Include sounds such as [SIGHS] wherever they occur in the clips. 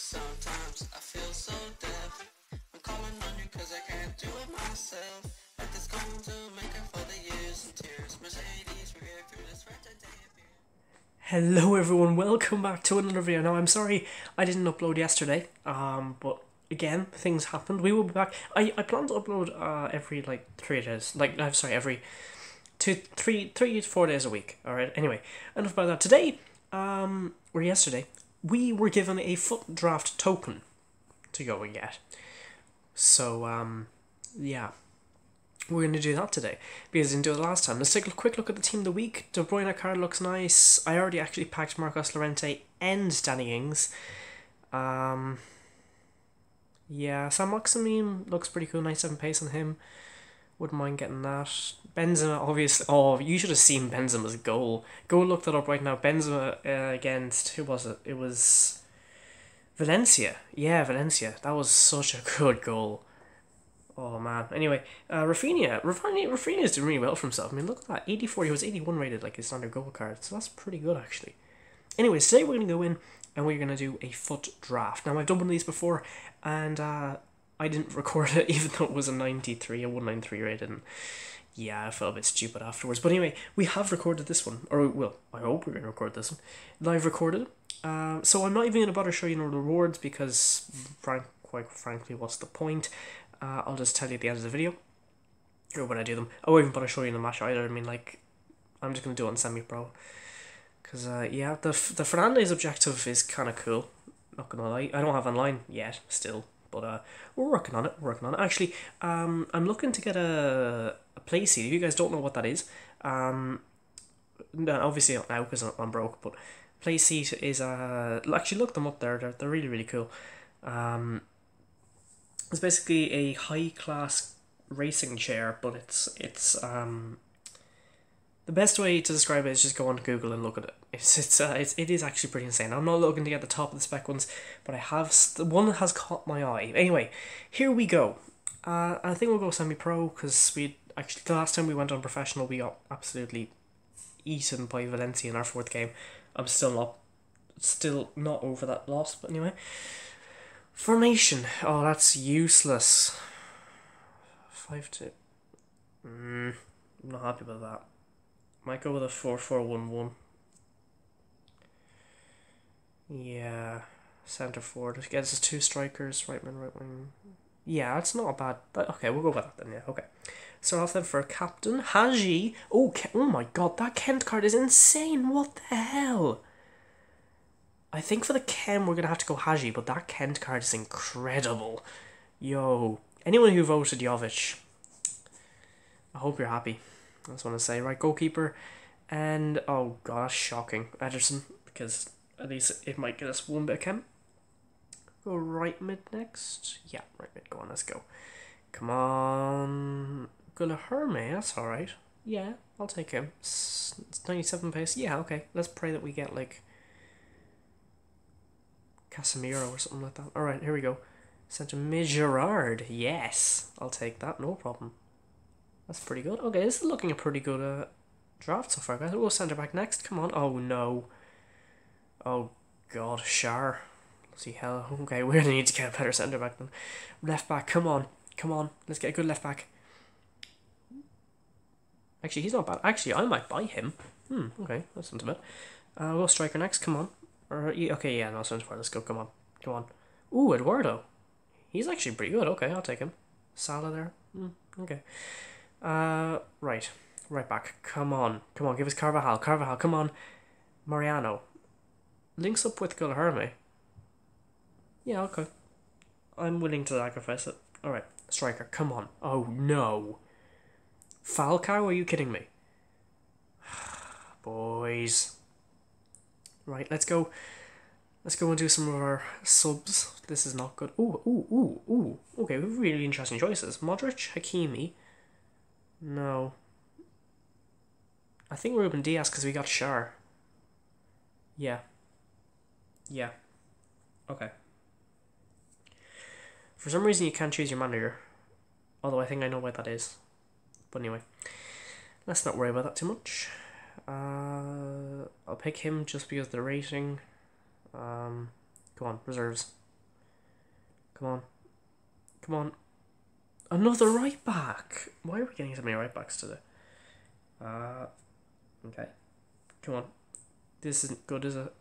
Sometimes I feel so deaf. I'm calling on you cause I can't do it myself. This going to make up for the years and tears. Mercedes, we get through this right. Hello everyone, welcome back to another video. Now I'm sorry I didn't upload yesterday, um, but again, things happened. We will be back. I, I plan to upload uh, every like three days. Like I'm sorry, every two, three, three to four days a week. Alright, anyway, enough about that. Today, um, or yesterday, we were given a FUT draft token to go and get. So, um, yeah. We're going to do that today because I didn't do it last time. Let's take a quick look at the team of the week. De Bruyne card looks nice. I already actually packed Marcos Llorente and Danny Ings. Um, yeah, Saint-Maximin looks pretty cool. Nice seven pace on him. Wouldn't mind getting that. Benzema, obviously. Oh, you should have seen Benzema's goal. Go look that up right now. Benzema uh, against who was it? It was Valencia. Yeah, Valencia. That was such a [LAUGHS] good goal. Oh man. Anyway, uh, Rafinha. Rafinha. Rafinha is doing really well for himself. I mean, look at that. Eighty four. He was eighty one rated, like his standard goal card. So that's pretty good actually. Anyways, today we're gonna go in and we're gonna do a FUT draft. Now I've done one of these before, and uh, I didn't [LAUGHS] record it even though it was a ninety three, a one nine three rated. And yeah, I felt a bit stupid afterwards. But anyway, we have recorded this one, or well, I hope we're gonna record this one. Live recorded. Uh, so I'm not even gonna bother showing you the rewards because, frank, quite frankly, what's the point? Uh, I'll just tell you at the end of the video, or when I do them. I won't even bother showing you the match either. I mean, like, I'm just gonna do it on semi pro. Cause uh, yeah, the the Fernandez objective is kind of cool. Not gonna lie, I don't have online yet, still, but uh, we're working on it. We're working on it. Actually, um, I'm looking to get a a Playseat. If you guys don't know what that is, um, no, obviously not now because I'm broke, but Playseat is uh actually look them up there. They're they're really really cool. Um, it's basically a high class racing chair, but it's it's um. The best way to describe it is just go on Google and look at it. It's it's uh, it's it is actually pretty insane. I'm not looking to get the top of the spec ones, but I have the one has caught my eye. Anyway, here we go. Uh, I think we'll go semi pro because we actually the last time we went on professional we got absolutely eaten by Valencia in our fourth game. I'm still not still not over that loss, but anyway. Formation. Oh, that's useless. Five two. Mm, I'm not happy about that. Might go with a four four one one. Yeah, centre forward. It gets two strikers, right wing, right wing. Yeah, it's not a bad. But okay, we'll go with that then. Yeah, okay. So off then for captain Hagi. Oh, Ke- oh my god, that Kent card is insane. What the hell? I think for the Ken we're gonna have to go Hagi, but that Kent card is incredible. Yo, anyone who voted Jovic, I hope you're happy. That's want to say. Right, goalkeeper, and oh that's shocking, Ederson, because at least it might get us one bit of Ken. Go right mid next. Yeah, right mid. Go on, let's go. Come on, Guilherme. That's all right. Yeah, I'll take him. S- Ninety-seven pace. Yeah, okay. Let's pray that we get like. Casemiro or something like that. All right, here we go. Centre mid Gerrard. Yes, I'll take that. No problem. That's pretty good. Okay, this is looking a pretty good uh, draft so far, guys. We'll go centre back next. Come on. Oh no. Oh God, Shar. See hell. Okay, [LAUGHS] we're gonna need to get a better centre back then. Left back. Come on, come on. Let's get a good left back. Actually, he's not bad. Actually, I might buy him. Hmm. Okay, that's not bad. Uh, we'll striker next. Come on. Or okay, yeah, no, centre forward. Let's go. Come on, come on. Ooh, Eduardo. He's actually pretty good. Okay, I'll take him. Salah there. Hmm. Okay. Uh, right, right back. Come on, come on. Give us Carvajal. Carvajal. Come on. Mariano. Links up with Guilherme. Yeah, okay. I'm willing to sacrifice it. All right, striker. Come on. Oh no. Falcao? Are you kidding me? [SIGHS] Boys. Right, let's go. Let's go and do some of our subs. This is not good. Ooh, ooh, ooh, ooh. Okay, really interesting choices. Modric, Hakimi. No. I think Ruben Dias because we got Shar. Yeah. Yeah. Okay. For some reason, you can't choose your manager. Although I think I know why that is. But anyway, let's not worry about that too much. Uh, I'll pick him just because the rating. Um, go on, reserves. Come on. Come on. Another right back. Why are we getting so many right backs today? Uh, okay. Come on. This isn't good, is it?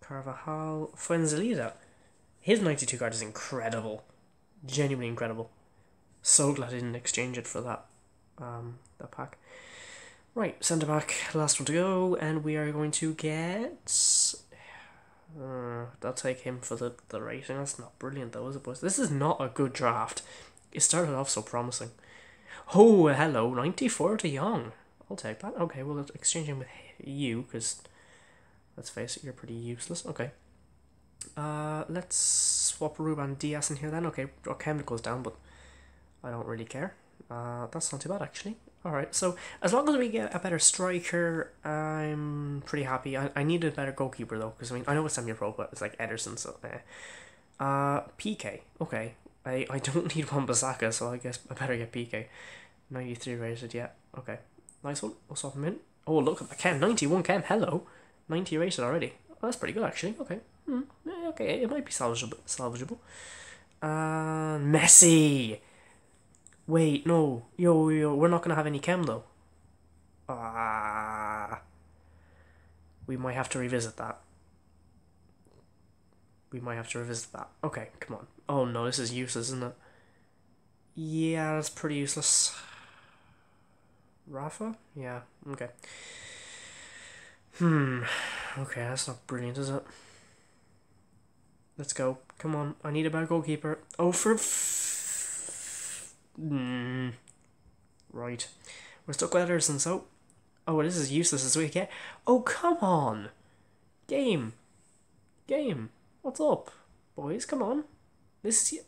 Carvajal. Fuenzalida. His 92 card is incredible. Genuinely incredible. So glad I didn't exchange it for that um, that pack. Right, centre back, last one to go, and we are going to get. Uh, I'll take him for the, the rating. That's not brilliant, though, is it, boys? This is not a good draft. It started off so promising. Oh, hello, 94 to Young. I'll take that. Okay, well, exchange him with you, because let's face it, you're pretty useless. Okay. Uh, let's swap Ruben Dias in here then. Okay, our chemicals down, but I don't really care. Uh, that's not too bad actually. Alright, so as long as we get a better striker, I'm pretty happy. I, I need a better goalkeeper though, because I mean, I know it's semi-pro, but it's like Ederson, so eh. Uh, PK, okay. I, I don't [LAUGHS] need Wan-Bissaka, so I guess I better get PK. 93 rated, yeah, okay. Nice one, swap him in. Oh, look at the Chem, 91 Chem, hello. 90 rated already. Oh, that's pretty good actually, okay. Hmm, okay, it might be salvageable. salvageable. Uh, Messi! Wait, no. Yo, yo, we're not gonna have any chem though. Ah. We might have to revisit that. We might have to revisit that. Okay, come on. Oh no, this is useless, isn't it? Yeah, that's pretty useless. Rafa? Yeah, okay. Hmm. Okay, that's not brilliant, is it? Let's go. Come on, I need a better goalkeeper. Oh, for Mm. Right. We're stuck with Ederson, so. Oh, this is useless as we get. Oh, come on! Game! Game! What's up? Boys, come on. This is.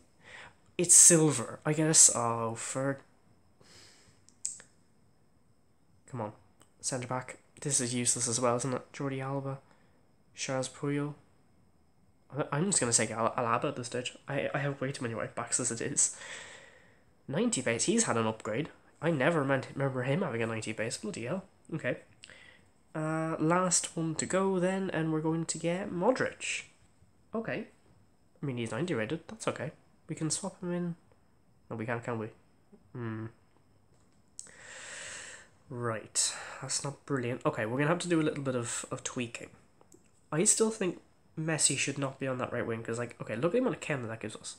It's silver, I guess. Oh, for. Come on. Centre back. This is useless as well, isn't it? Jordi Alba. Carles Puyol. I'm just going to take Al- Alaba at this stage. I, I have way too many right backs as it is. 90 base, he's had an upgrade. I never meant, remember him having a 90 base, bloody hell. Okay. Uh, last one to go then, and we're going to get Modric. Okay. I mean, he's 90 rated, that's okay. We can swap him in. No, we can't, can we? Hmm. Right, that's not brilliant. Okay, we're gonna have to do a little bit of, of tweaking. I still think Messi should not be on that right wing because, like, okay, look at the amount of chem that, that gives us.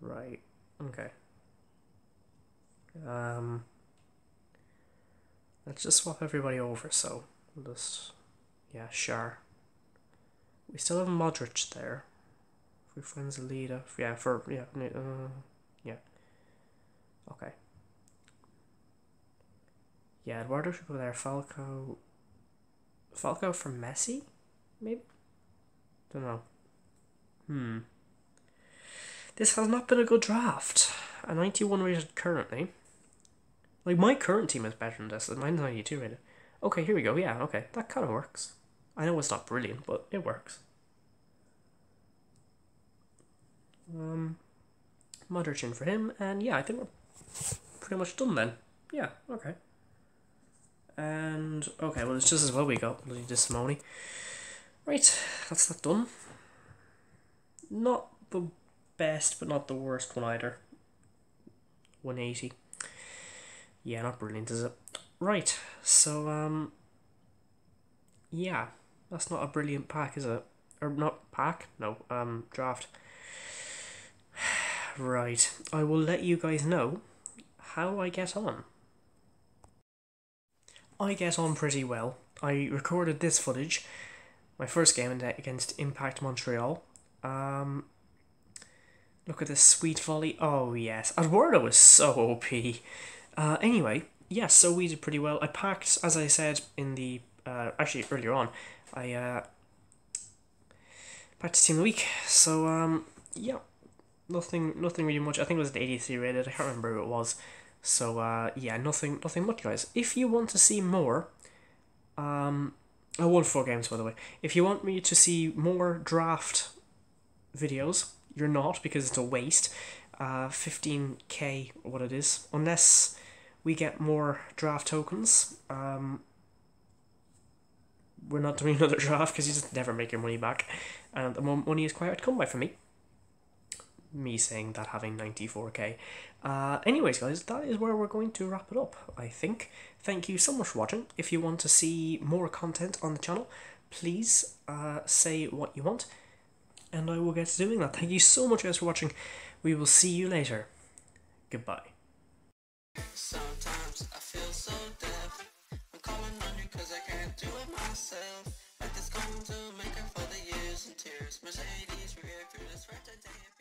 Right. Okay. Um. Let's just swap everybody over. So we'll just yeah, sure. We still have Modric there. For friends leader, yeah, for yeah, uh, yeah. Okay. Yeah, Eduardo should go there. Falco. Falco for Messi, maybe. Don't know. Hmm. This has not been a good draft. A 91 rated currently. Like, my current team is better than this. Mine's 92 rated. Okay, here we go. Yeah, okay. That kind of works. I know it's not brilliant, but it works. Um, Modric in for him, and yeah, I think we're pretty much done then. Yeah, okay. And, okay, well, it's just as well we got bloody Dissimoni. Right, that's that done. Not the best, but not the worst one either. 180. Yeah, not brilliant, is it? Right, so, um, yeah, that's not a brilliant pack, is it? Or not pack? No, um, draft. [SIGHS] right, I will let you guys know how I get on. I get on pretty well. I recorded this footage, my first game against Impact Montreal. Um, Look at this sweet volley. Oh, yes. Eduardo was so OP. Uh, anyway, yes, so we did pretty well. I packed, as I said in the, uh, actually earlier on, I, uh, of the Week. So, um, yeah, nothing, nothing really much. I think it was an 83 rated. I can't remember who it was. So, uh, yeah, nothing, nothing much, guys. If you want to see more, um, I won four games, by the way. If you want me to see more draft videos, you're not because it's a waste. Uh, 15k, what it is, unless we get more draft tokens. Um, we're not doing [LAUGHS] another draft because you just never make your money back, and the money is quite to come by for me. Me saying that having ninety four k. Uh, anyways, guys, that is where we're going to wrap it up. I think. Thank you so much for watching. If you want to see more content on the channel, please uh, say what you want, and I will get to doing that. Thank you so much, guys, for watching. We will see you later. Goodbye. Sometimes I feel so myself. Like just going to make up for the years and tears. Mercedes rear through this right today.